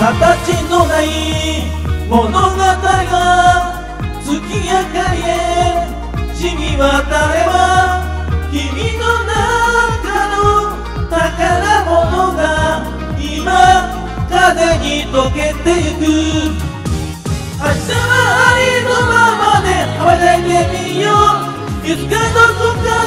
形のない物語が月明かりへ染み渡れば君の中の宝物が今風に溶けてゆく。明日はありのままで羽ばたいてみよう。いつかどこか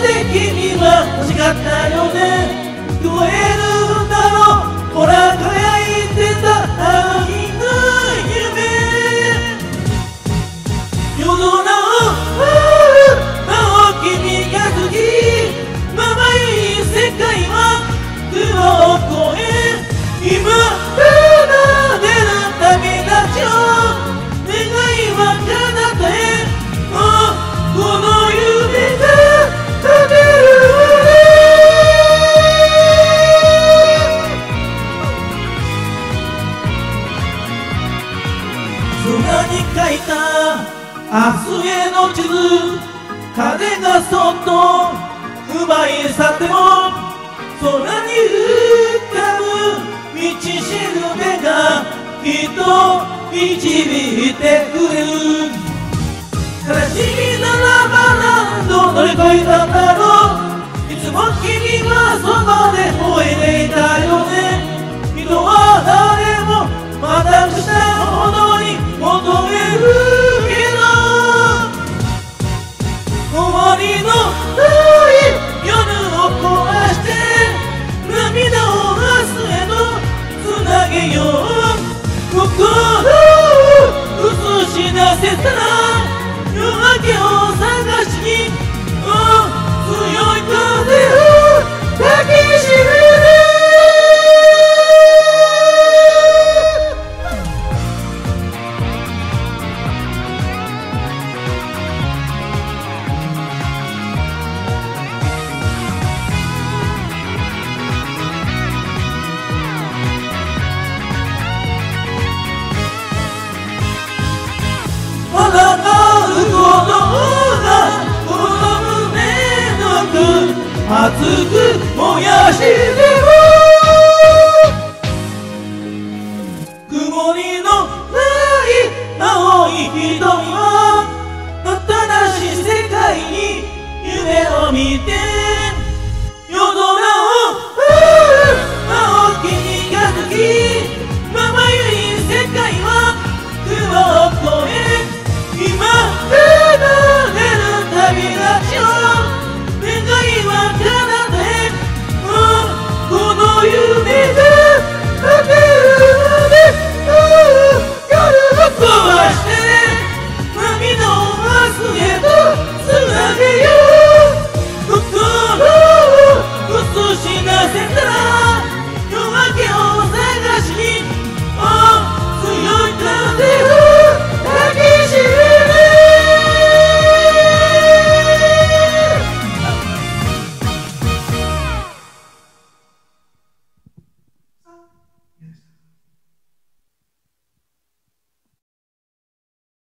明日への地図風がそっと奪い去っても空に浮かぶ道しるべがきっと導いてくれる悲しみならば何度乗り越えたんだろういつも君はそばで吠えていたよ熱く燃やしても。曇りのない青い瞳は新しい世界に夢を見て。